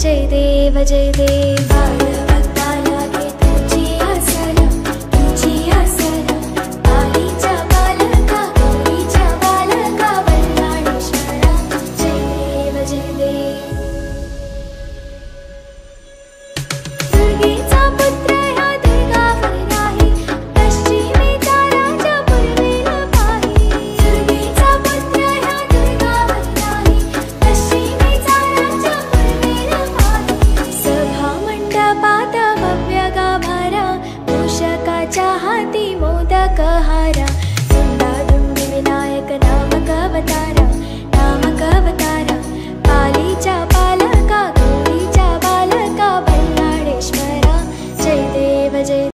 जय देव जय देव। मूषकाच्या हाती